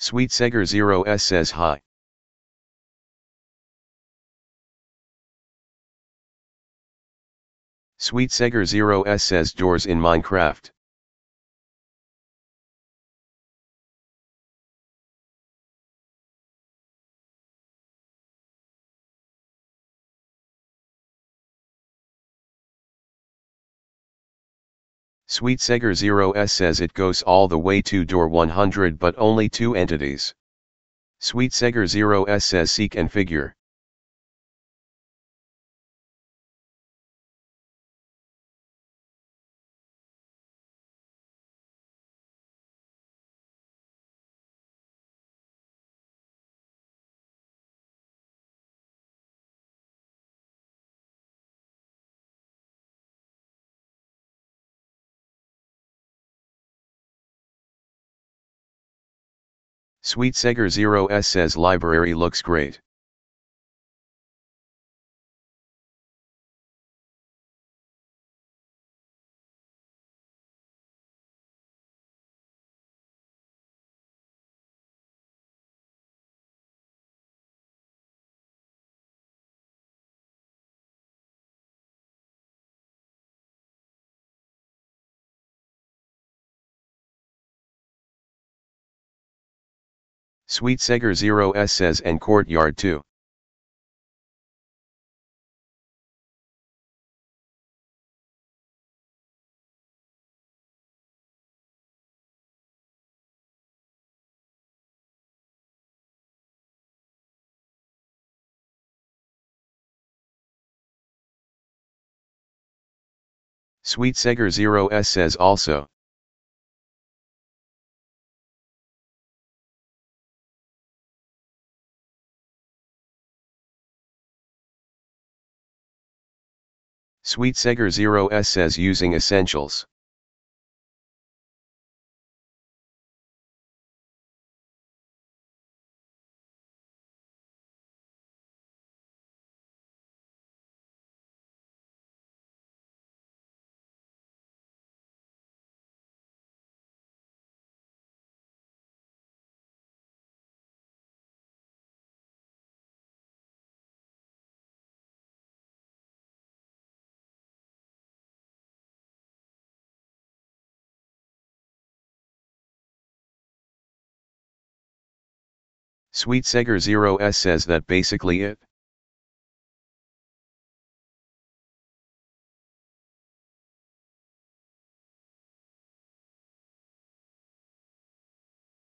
Sweet Seger 0s says hi. Sweet Seger 0s says doors in Minecraft. Sweet Seger 0s says it goes all the way to door 100 but only two entities. Sweet Seger 0s says seek and figure. Sweet Seger 0s says library looks great. Sweet Seger 0s says and courtyard too. Sweet Seger 0s says also. Sweet Seger 0s says using essentials. Sweet Seger 0s says that basically it.